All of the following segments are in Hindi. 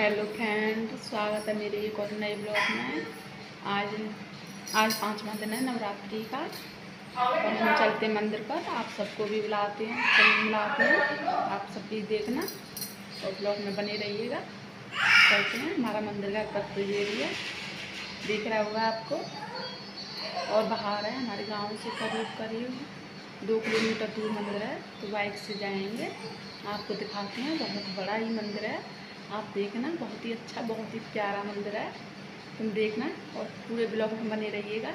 हेलो फ्रेंड, स्वागत है मेरे एक और नए ब्लॉग में। आज आज पाँचवा दिन है नवरात्रि का। और हम चलते मंदिर पर। आप सबको भी बुलाते हैं, चल बुलाते हैं। आप सब भी देखना और ब्लॉग में बने रहिएगा। चलते हैं। हमारा मंदिर का कत्तो एरिया। दिख रहा होगा आपको। और बाहर है, हमारे गाँव से करीब करीब दो किलोमीटर दूर मंदिर है। तो बाइक से जाएँगे। आपको दिखाते हैं, बहुत बड़ा ही मंदिर है। आप देखना, बहुत ही अच्छा बहुत ही प्यारा मंदिर है। तुम देखना और पूरे ब्लॉग में बने रहिएगा।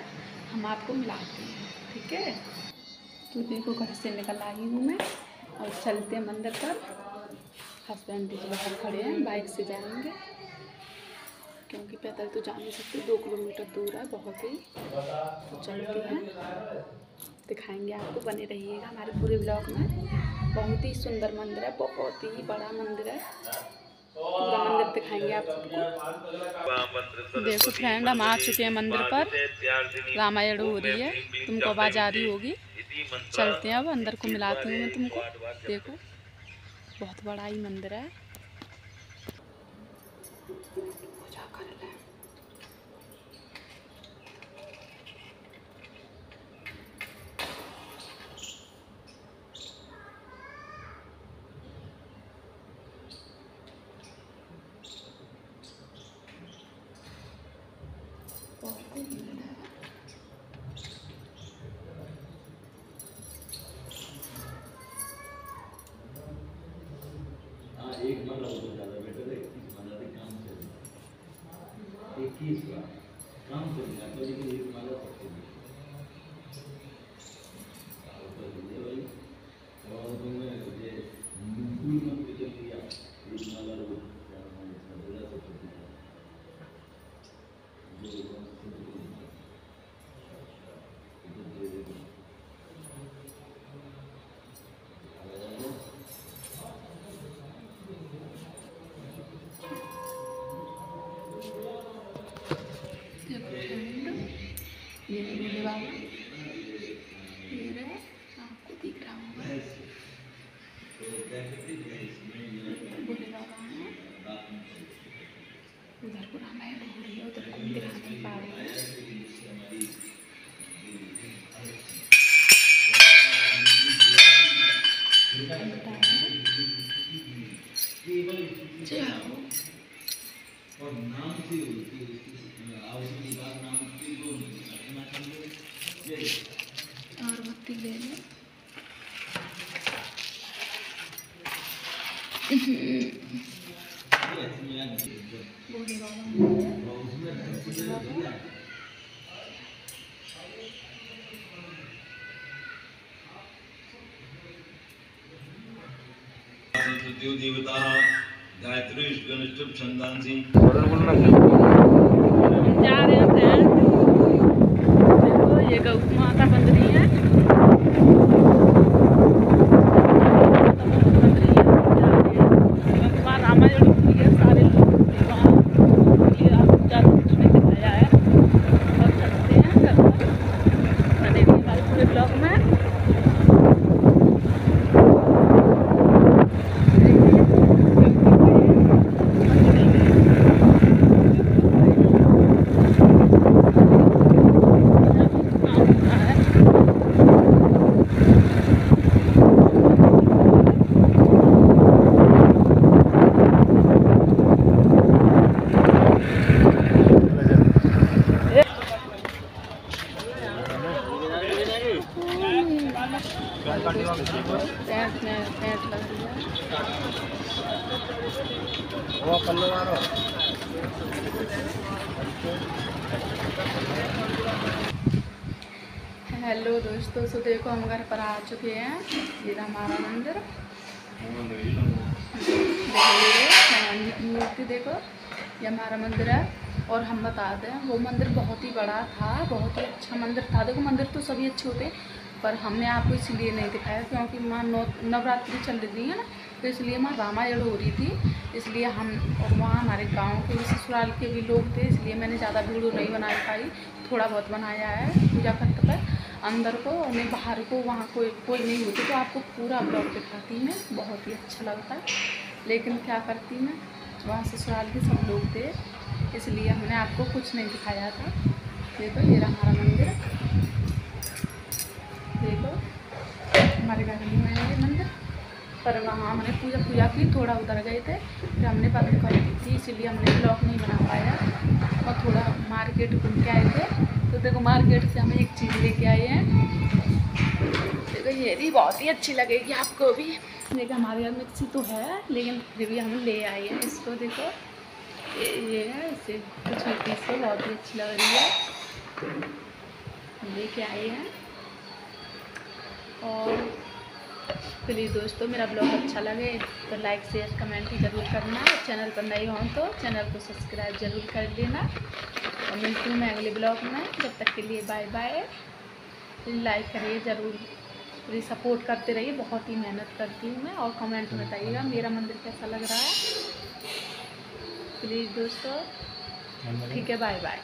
हम आपको मिलाते हैं, ठीक है? तो देखो, घर से निकल आई हूँ मैं और चलते हैं मंदिर पर। हस्बैंड जी बाहर खड़े हैं बाइक से जाएँगे। क्योंकि पैदल तो जा नहीं सकते, दो किलोमीटर दूर है बहुत ही। तो चलते हैं। दिखाएँगे आपको, बने रहिएगा हमारे पूरे ब्लॉग में। बहुत ही सुंदर मंदिर है, बहुत ही बड़ा मंदिर है। दिखाएँगे आप देखो फ्रेंड हम आ चुके हैं मंदिर पर। रामायण हो रही है। तुमको आवाज़ आ रही होगी। चलते हैं अब, अंदर को मिलाती हूँ मैं तुमको। देखो, बहुत बड़ा ही मंदिर है पूजा कर ले बहुत ही भीड़ है हाँ एक माला हो तो ज़्यादा बेटर है इक्कीस माला से काम चलेगा इक्कीस का काम चलेगा तो लेकिन एक माला सबसे ये भोले बाबा रहे आपको दिख रहा होगा उधर को रामायण हो। रही है उधर को दिखा नहीं पा रहे हैं हो और नाम से और बत्ती ले लें। देवता गायत्री गणिष्ठ छंदांसी हम जा रहे हैं ये गौ माता बन रही है। माता बन रही है हम जा रहे हैं भगवान रामायण की है सारे लोग थे वहाँ इसलिए आप ज़्यादा कुछ नहीं दिखाया है और चलते हैं घर पर बने रहिए हमारे पूरे ब्लॉग में पैंट हेलो दोस्तों सो देखो हम घर पर आ चुके हैं। ये हमारा मंदिर। मूर्ति देखो, ये हमारा मंदिर है। और हम बताते हैं वो मंदिर बहुत ही बड़ा था, बहुत ही अच्छा मंदिर था। देखो, मंदिर तो सभी अच्छे होते हैं पर हमने आपको इसलिए नहीं दिखाया क्योंकि नौ, नवरात्रि चल रही है ना तो इसलिए वहाँ रामायण हो रही थी, इसलिए हम और वहाँ हमारे गाँव के भी ससुराल के भी लोग थे, इसलिए मैंने ज़्यादा वीडियो नहीं बना पाई थोड़ा बहुत बनाया है पूजा खत्त पर, अंदर को और नहीं बाहर को, वहाँ कोई कोई नहीं होती तो आपको पूरा ब्लॉग दिखाती मैं, बहुत ही अच्छा लगता है। लेकिन क्या करती मैं, वहाँ ससुराल के सब लोग थे, इसलिए हमने आपको कुछ नहीं दिखाया था। देखो, ये रहा हमारा मंदिर। हमारे घर में है ये मंदिर। पर वहाँ हमने पूजा पूजा की, थोड़ा उतर गए थे। फिर हमने बंद कर दी थी, इसीलिए हमने ब्लॉग नहीं बना पाया। और थोड़ा मार्केट घूम के आए थे। तो देखो मार्केट से हमें एक चीज़ लेके आए हैं। देखो ये भी बहुत ही अच्छी लगेगी आपको भी। देखो हमारे घर मिक्सी तो है, लेकिन फिर भी हम ले आए हैं इसको, देखो। ये ये है, इसे पीस से बहुत ही अच्छी लग रही है। लेके आए हैं। और प्लीज़ दोस्तों, मेरा ब्लॉग अच्छा लगे तो लाइक शेयर कमेंट ज़रूर करना। और चैनल पर नए हों तो चैनल को सब्सक्राइब ज़रूर कर लेना। और मिलती हूँ मैं अगले ब्लॉग में। जब तक के लिए बाय बाय लाइक करिए ज़रूर। प्लीज़ सपोर्ट करते रहिए। बहुत ही मेहनत करती हूँ मैं। और कमेंट में बताइएगा, मेरा मंदिर कैसा लग रहा है। प्लीज़ दोस्तों, ठीक है बाय बाय